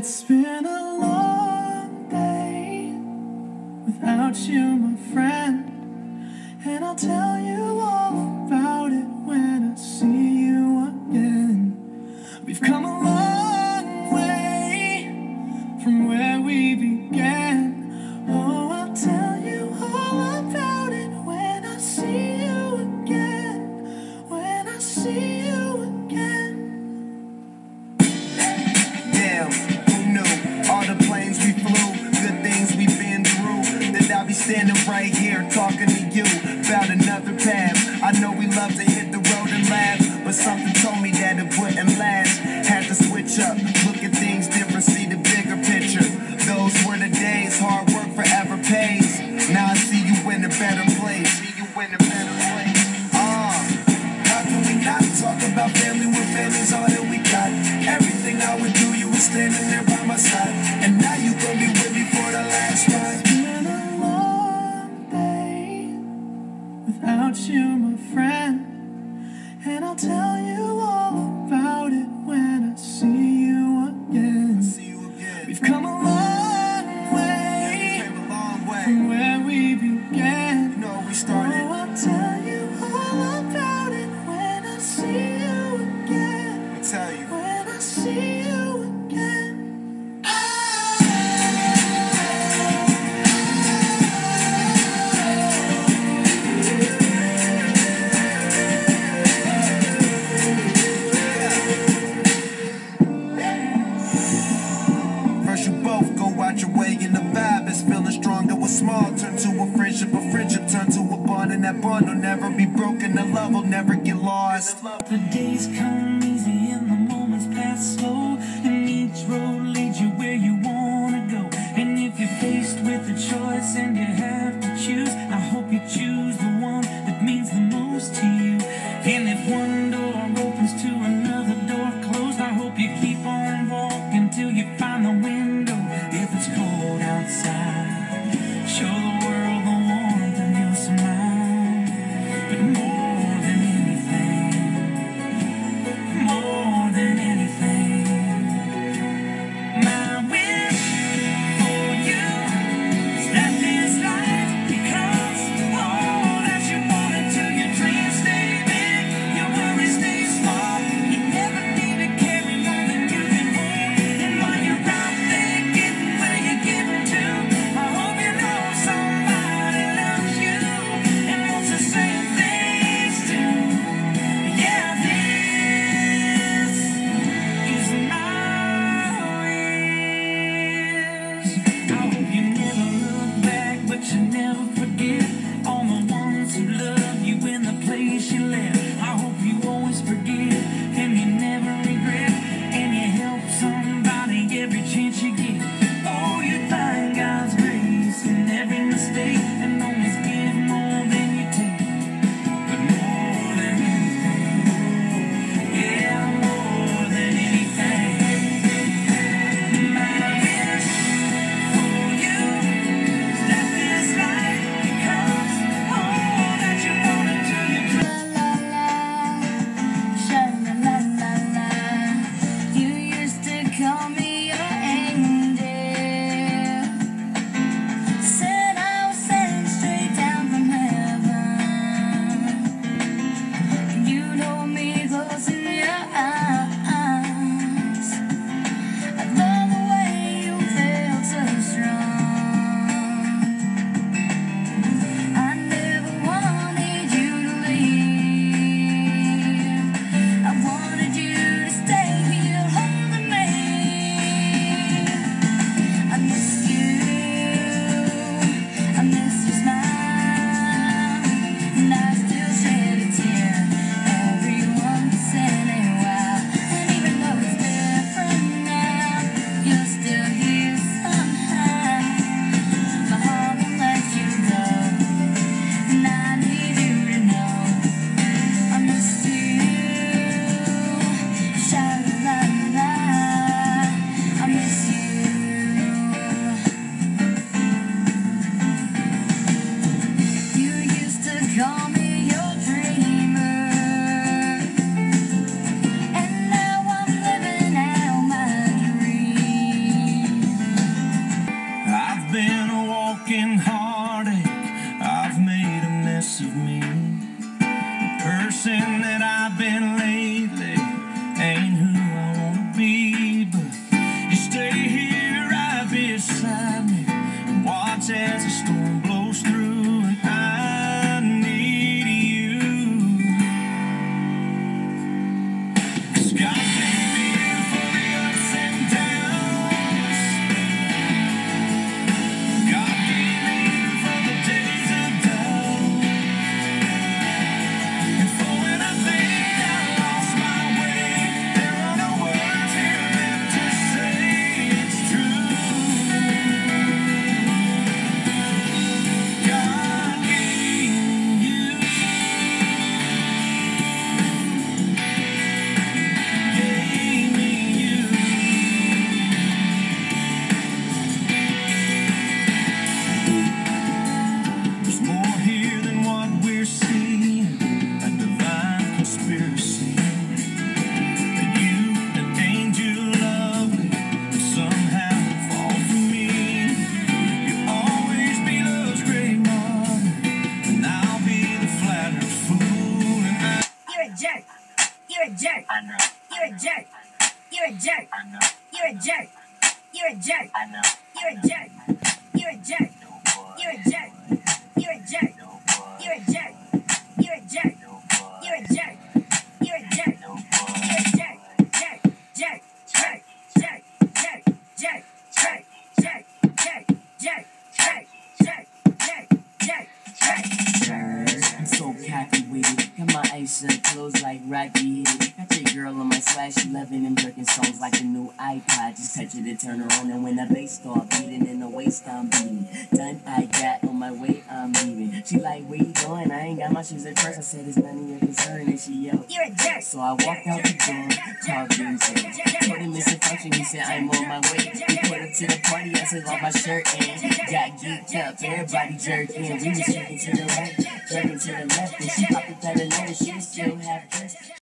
it's been Something told me that it wouldn't last. Had to switch up, look at things different, see the bigger picture. Those were the days, hard work forever pays. Now I see you in a better place. See you in a better place. Uh, how can we not talk about family when family's all that we got? Everything I would do, you were standing there by my side. And now you gon' be with me for the last ride. Been a long day without you, my friend. And I'll tell began. The days come I know. It. Got my eyes shut, closed like Rocky it. Got your girl on my slash, she loving them jerking songs like a new iPod. Just touch it to turn her on, and when the bass start beating in the waist, I'm beating. Done, I got on my way, I'm leaving. She like, where you going? I ain't got my shoes at first. I said, it's none of your concern, and she yelled. You're a jerk. So I walked out the door, called told function. He said, I'm on my way. We put up to the party, I took off my shirt and got geeked up. Everybody jerking. in. We was jerking to the right, jerking to the left, and she popped up at another. She was still half dressed.